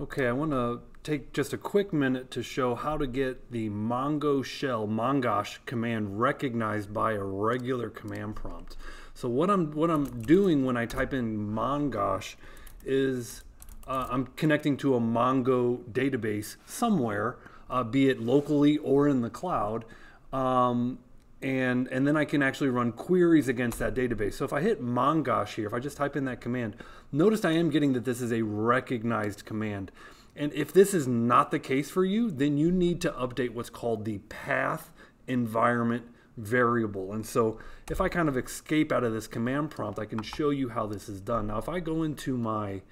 Okay, I want to take just a quick minute to show how to get the Mongo shell, Mongosh command recognized by a regular command prompt. So what I'm what I'm doing when I type in Mongosh is uh, I'm connecting to a Mongo database somewhere, uh, be it locally or in the cloud. Um, and and then I can actually run queries against that database. So if I hit mongosh here, if I just type in that command, notice I am getting that this is a recognized command. And if this is not the case for you, then you need to update what's called the path environment variable. And so if I kind of escape out of this command prompt, I can show you how this is done. Now if I go into my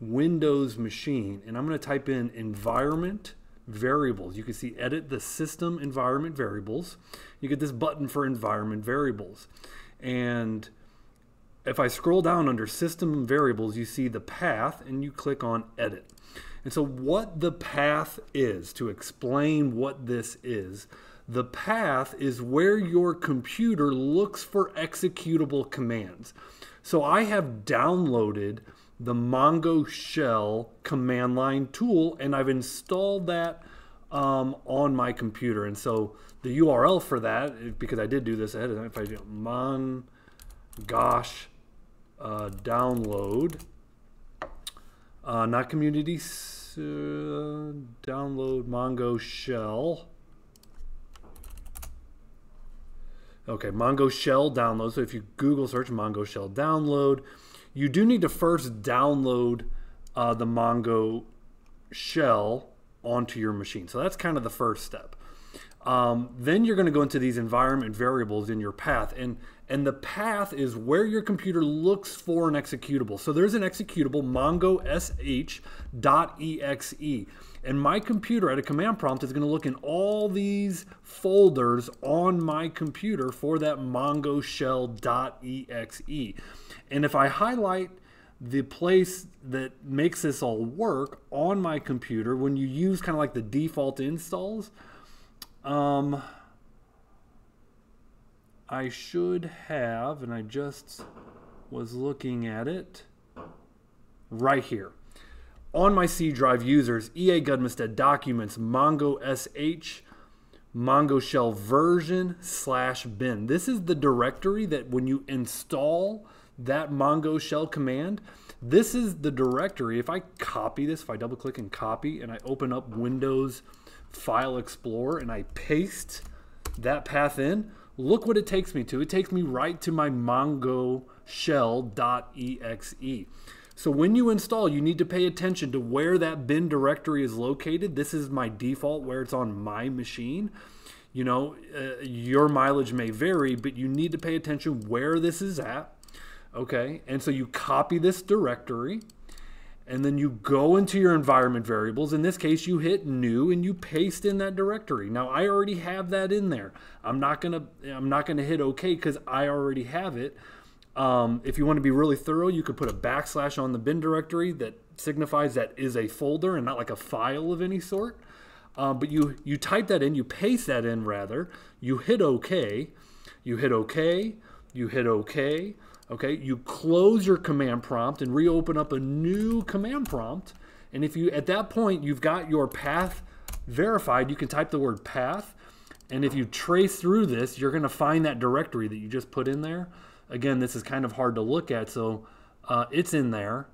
Windows machine and I'm going to type in environment variables. You can see edit the system environment variables. You get this button for environment variables. And if I scroll down under system variables, you see the path and you click on edit. And so what the path is, to explain what this is, the path is where your computer looks for executable commands. So I have downloaded the Mongo Shell command line tool, and I've installed that um, on my computer. And so the URL for that, because I did do this ahead of time, if I do Mongosh uh, download, uh, not community, uh, download Mongo Shell. Okay, Mongo Shell download. So if you Google search Mongo Shell download, you do need to first download uh, the Mongo shell onto your machine. So that's kind of the first step. Um, then you're going to go into these environment variables in your path. And, and the path is where your computer looks for an executable. So there's an executable, mongo sh.exe. And my computer at a command prompt is going to look in all these folders on my computer for that mongo shell.exe. And if I highlight the place that makes this all work on my computer, when you use kind of like the default installs, um, I should have, and I just was looking at it right here. On my C drive users, EA Gudmestad documents, Mongo SH, Mongo Shell version slash bin. This is the directory that when you install that Mongo shell command, this is the directory. If I copy this, if I double click and copy and I open up Windows File Explorer and I paste that path in, look what it takes me to. It takes me right to my mongo shell.exe. So when you install, you need to pay attention to where that bin directory is located. This is my default where it's on my machine. You know, uh, your mileage may vary, but you need to pay attention where this is at Okay, and so you copy this directory and then you go into your environment variables. In this case, you hit new and you paste in that directory. Now I already have that in there. I'm not gonna I'm not gonna hit OK because I already have it. Um, if you want to be really thorough, you could put a backslash on the bin directory that signifies that is a folder and not like a file of any sort. Uh, but you you type that in, you paste that in rather. You hit OK. You hit OK. You hit OK. Okay, you close your command prompt and reopen up a new command prompt. And if you, at that point, you've got your path verified, you can type the word path. And if you trace through this, you're going to find that directory that you just put in there. Again, this is kind of hard to look at, so uh, it's in there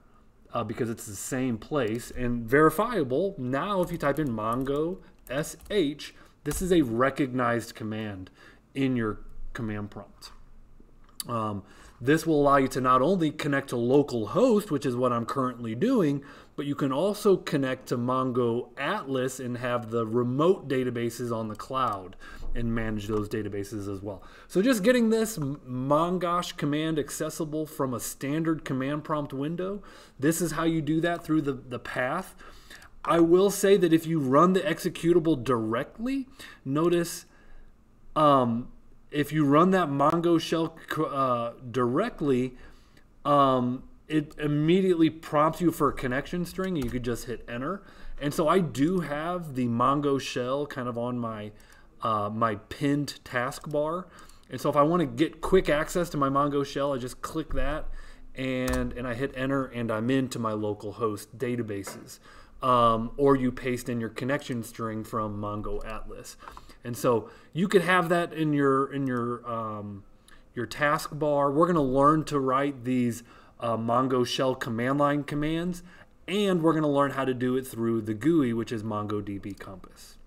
uh, because it's the same place. And verifiable, now if you type in mongo sh, this is a recognized command in your command prompt. Um, this will allow you to not only connect to local host, which is what I'm currently doing, but you can also connect to Mongo Atlas and have the remote databases on the cloud and manage those databases as well. So just getting this Mongosh command accessible from a standard command prompt window, this is how you do that through the, the path. I will say that if you run the executable directly, notice um, if you run that Mongo shell uh, directly, um, it immediately prompts you for a connection string. You could just hit enter. And so I do have the Mongo shell kind of on my uh, my pinned taskbar. And so if I want to get quick access to my Mongo shell, I just click that and and I hit enter and I'm into my local host databases. um, or you paste in your connection string from Mongo Atlas. And so you could have that in your in your um, your taskbar. We're going to learn to write these uh, Mongo shell command line commands, and we're going to learn how to do it through the GUI, which is MongoDB Compass.